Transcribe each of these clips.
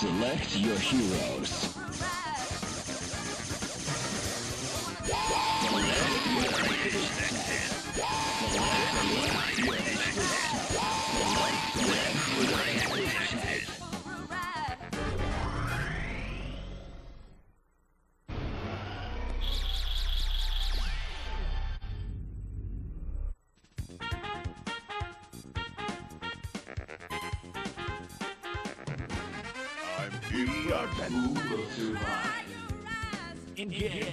Select your heroes. Who Engage.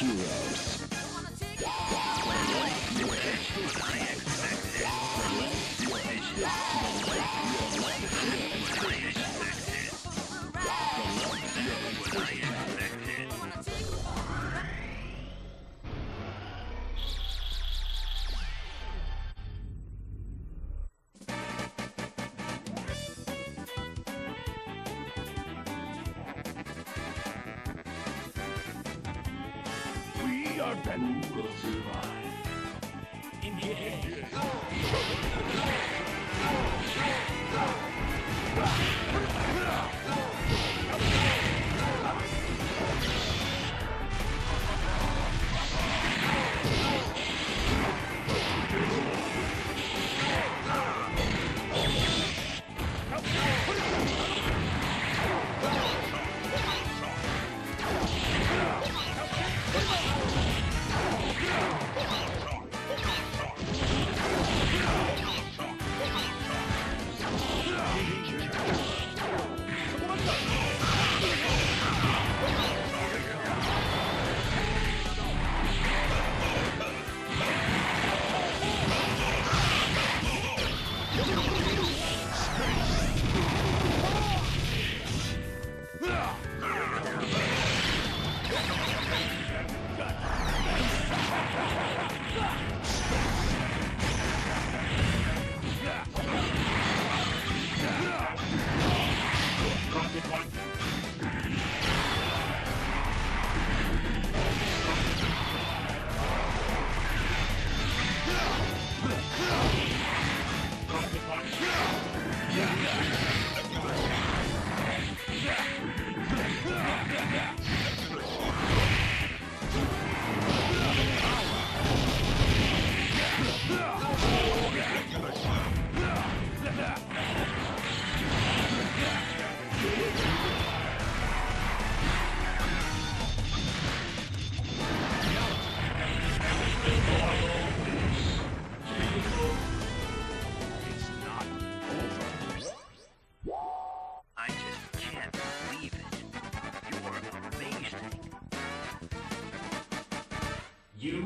Heroes.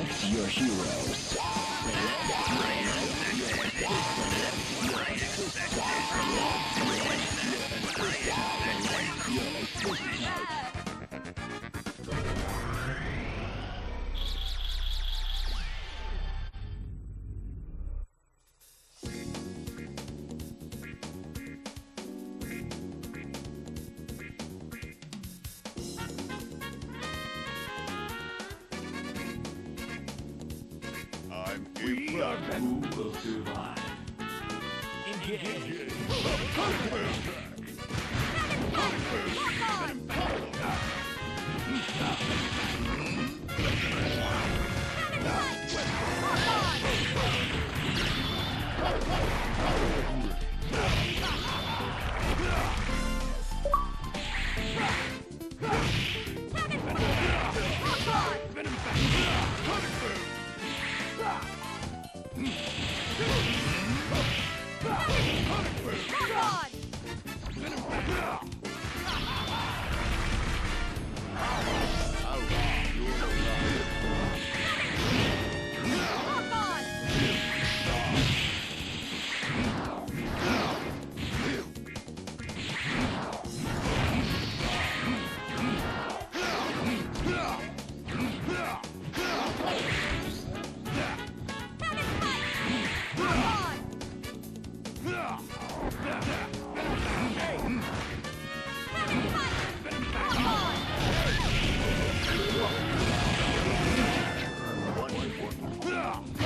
Select your heroes. Engage. Stop!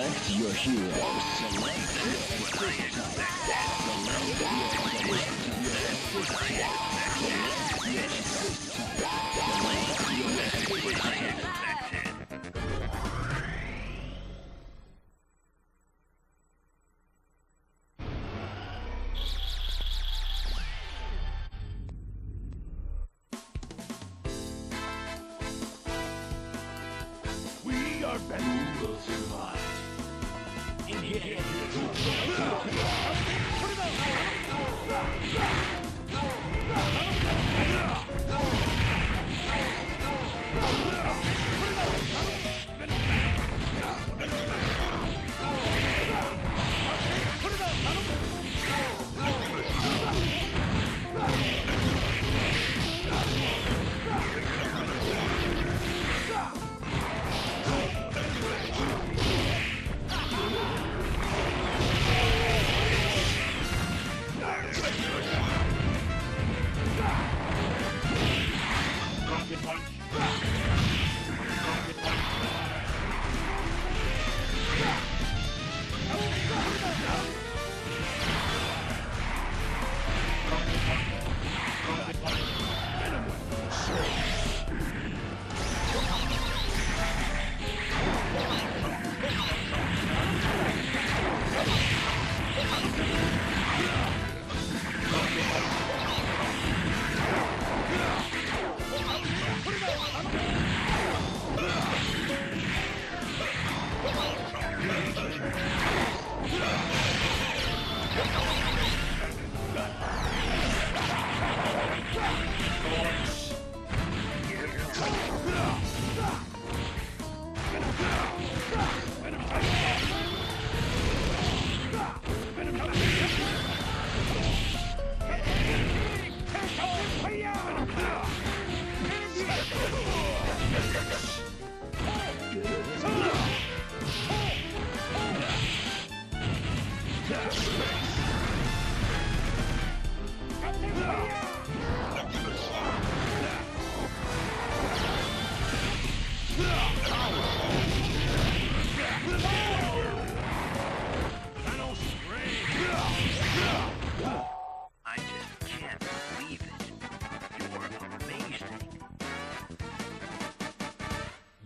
Select your hero. We are Ben will survive. Yeah.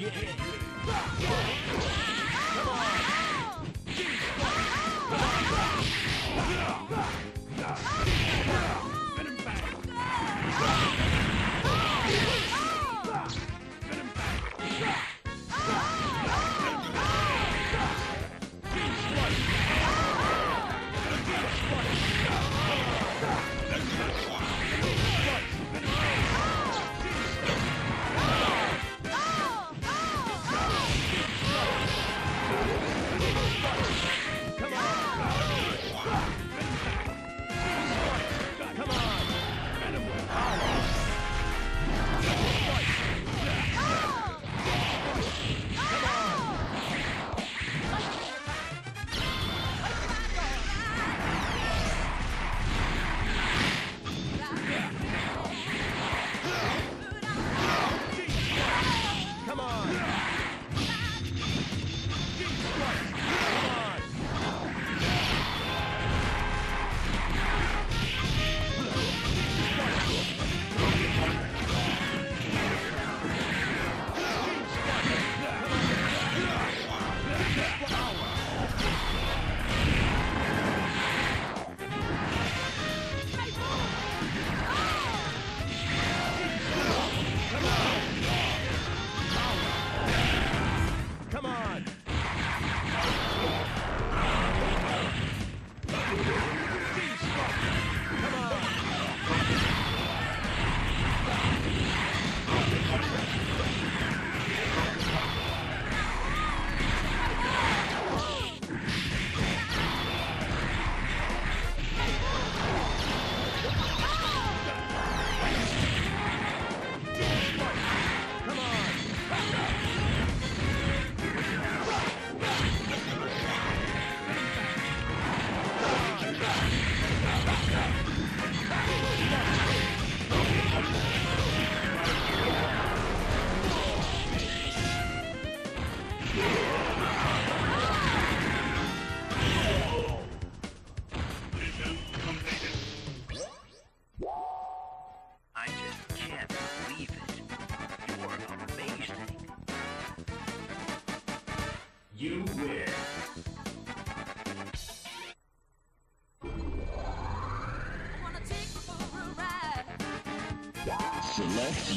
yeah.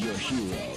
your hero.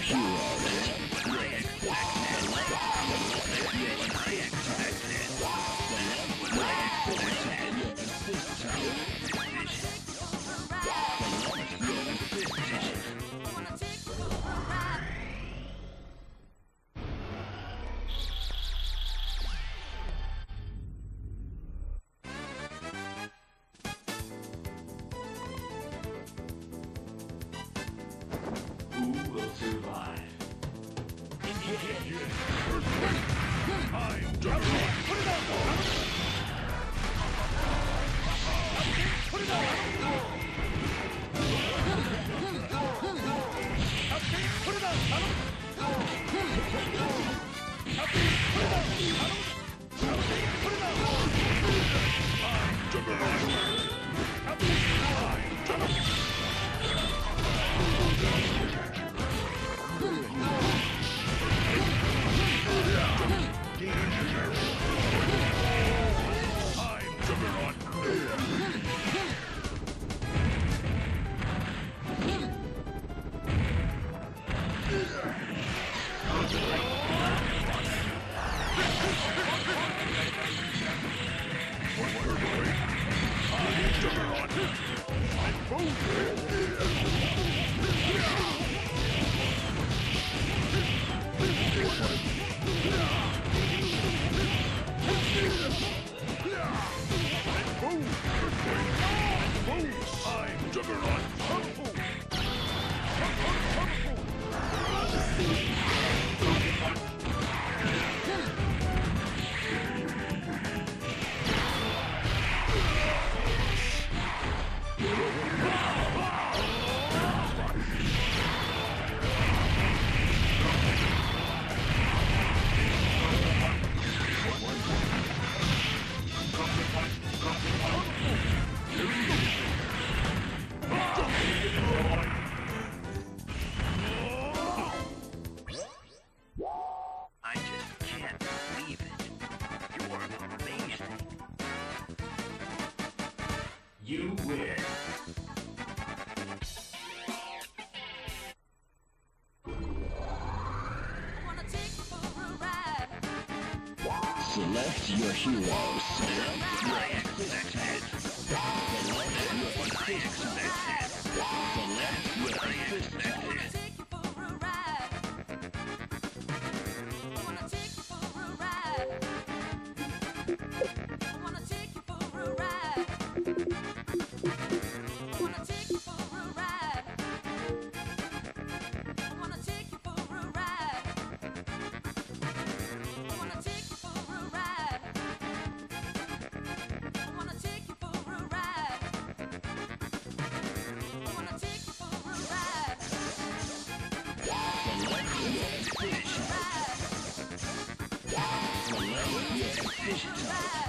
hero. Yeah. decision.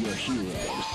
Your heroes.